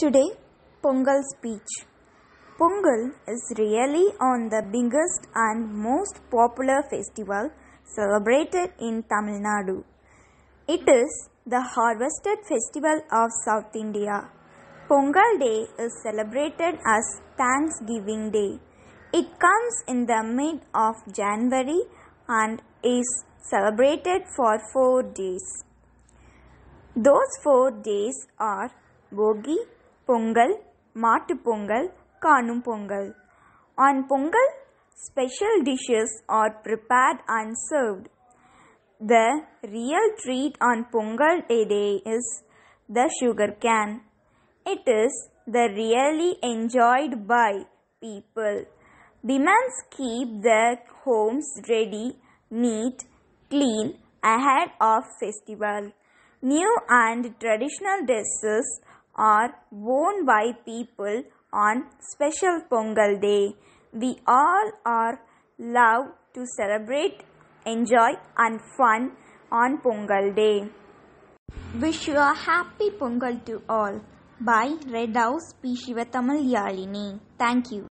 Today, Pongal speech. Pongal is really on the biggest and most popular festival celebrated in Tamil Nadu. It is the harvested festival of South India. Pongal Day is celebrated as Thanksgiving Day. It comes in the mid of January and is celebrated for four days. Those four days are Bogi, Pongal, Matu Pongal, Kanum Pongal. On Pongal, special dishes are prepared and served. The real treat on Pongal day is the sugar cane. It is the really enjoyed by people. Women keep their homes ready, neat, clean ahead of festival. New and traditional dresses are worn by people on special Pongal day. We all are love to celebrate, enjoy and fun on Pongal day. Wish you a happy Pongal to all. By Red House P. Shivathamal Yazhini. Thank you.